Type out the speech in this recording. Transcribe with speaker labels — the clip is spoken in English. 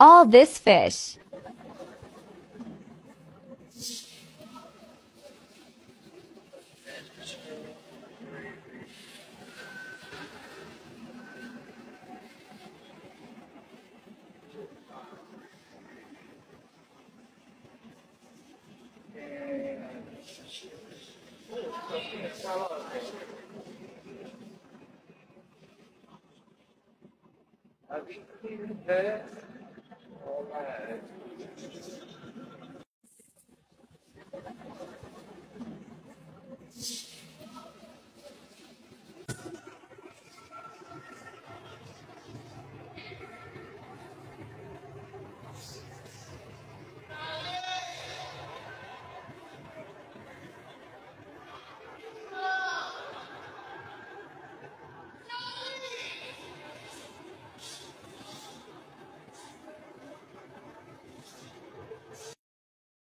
Speaker 1: all this fish. Alright.